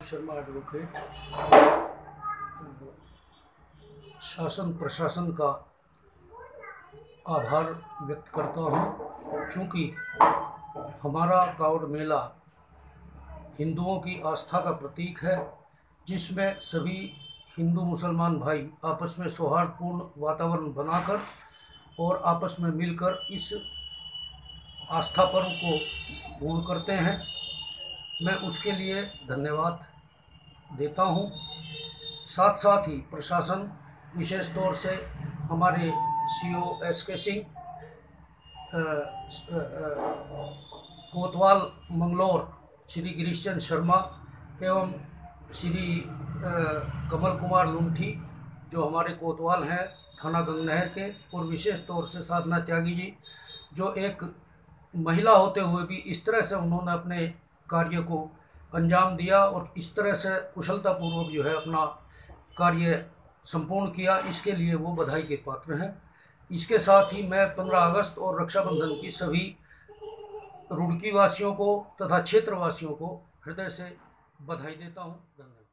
Sharma advocate शासन प्रशासन का आभार व्यक्त करता हूँ। क्योंकि हमारा कावड़ मेला हिंदुओं की आस्था का प्रतीक है, जिसमें सभी हिंदू मुसलमान भाई आपस में सौहार्दपूर्ण वातावरण बनाकर और आपस में मिलकर इस आस्था पर्व को पूर्ण करते हैं। मैं उसके लिए धन्यवाद देता हूँ। साथ साथ ही प्रशासन, विशेष तौर से हमारे सी ओ एस के सिंह कोतवाल, मंगलोर, श्री गिरीशचंद शर्मा एवं श्री कमल कुमार लुंठी, जो हमारे कोतवाल हैं, थाना गंगनहर के, और विशेष तौर से साधना त्यागी जी, जो एक महिला होते हुए भी इस तरह से उन्होंने अपने कार्य को अंजाम दिया और इस तरह से कुशलतापूर्वक जो है अपना कार्य संपूर्ण किया। इसके लिए वो बधाई के पात्र हैं। इसके साथ ही मैं 15 अगस्त और रक्षाबंधन की सभी रुड़की वासियों को तथा क्षेत्रवासियों को हृदय से बधाई देता हूँ। धन्यवाद।